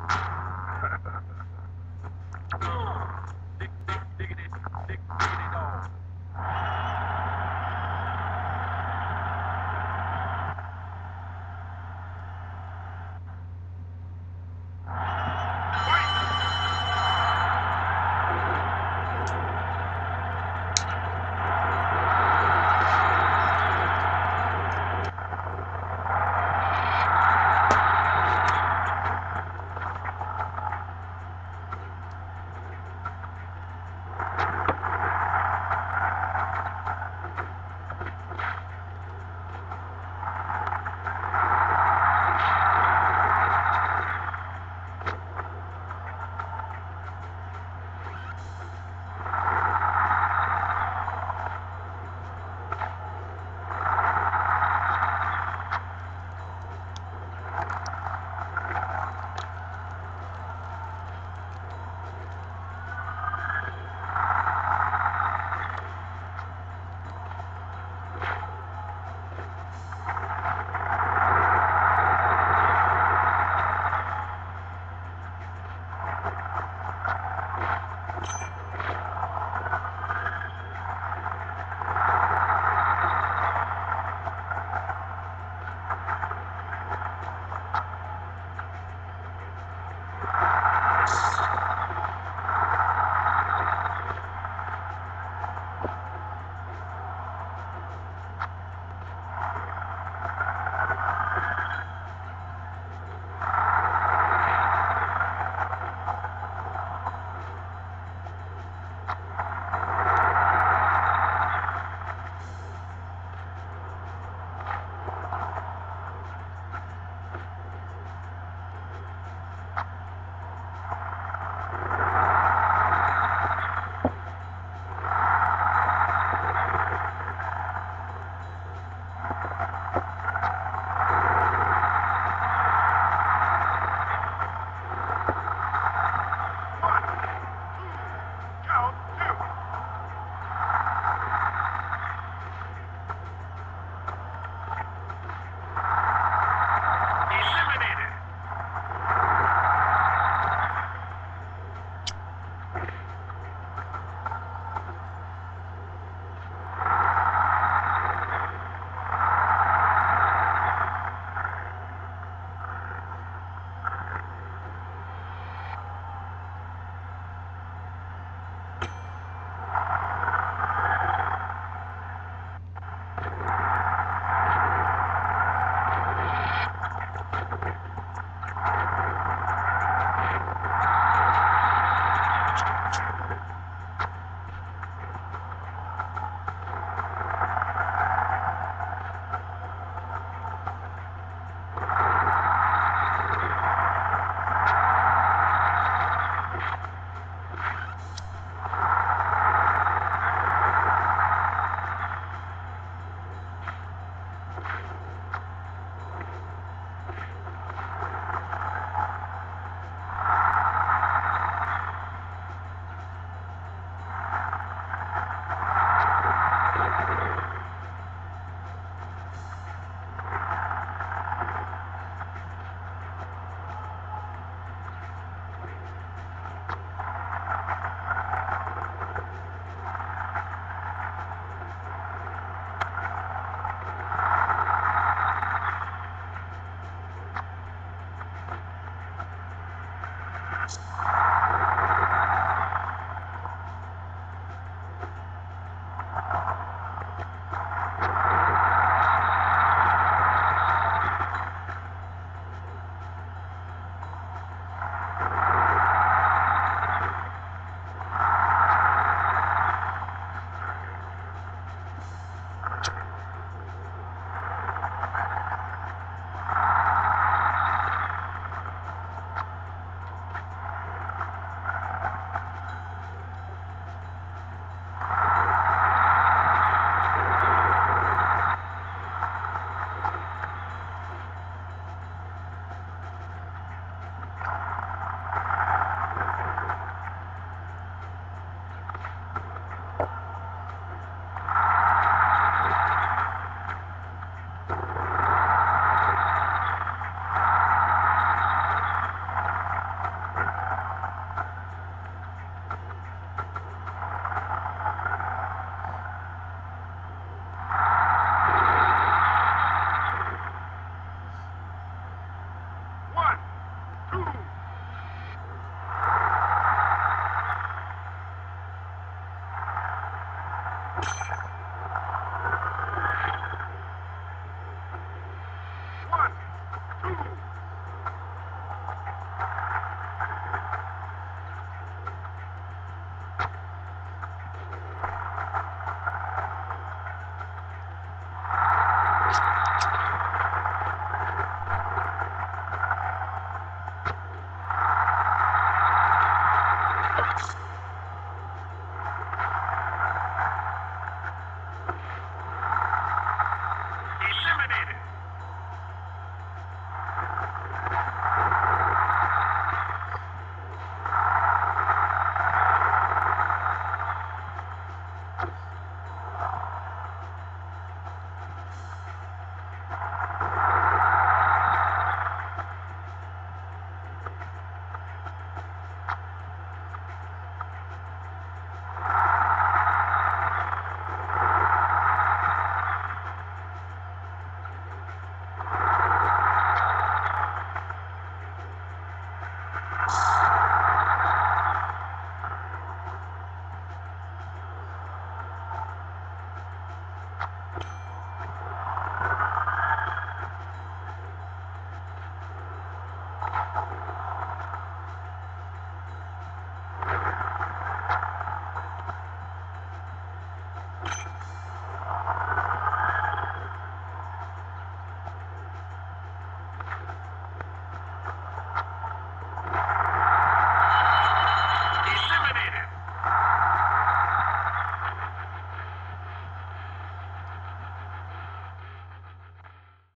Dick, dick, diggity, dick, diggity dog. Count two. Eliminated.